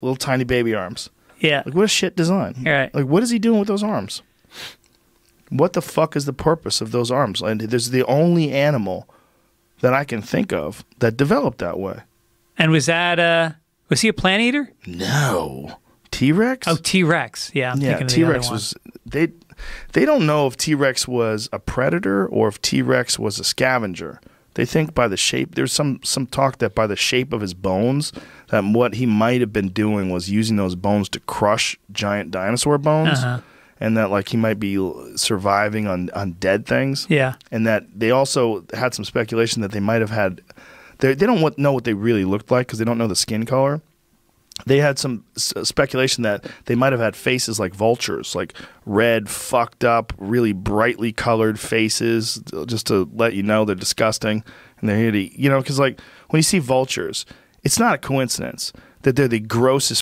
little tiny baby arms. Yeah. Like what a shit design. Right. Like what is he doing with those arms? What the fuck is the purpose of those arms? And there's the only animal that I can think of that developed that way. And was that uh was he a plant eater? No. T Rex? Oh, T Rex. Yeah, I'm yeah, the T Rex one. was they they don't know if T Rex was a predator or if T Rex was a scavenger. They think by the shape there's some some talk that by the shape of his bones that what he might have been doing was using those bones to crush giant dinosaur bones Uh-huh. and that like he might be surviving on on dead things. Yeah. And that they also had some speculation that they might have had they they don't want, know what they really looked like because they don't know the skin color they had some s- uh, speculation that they might have had faces like vultures, like red, fucked up, really brightly colored faces, uh, just to let you know they're disgusting and they're here to, you know, because like when you see vultures, it's not a coincidence that they're the grossest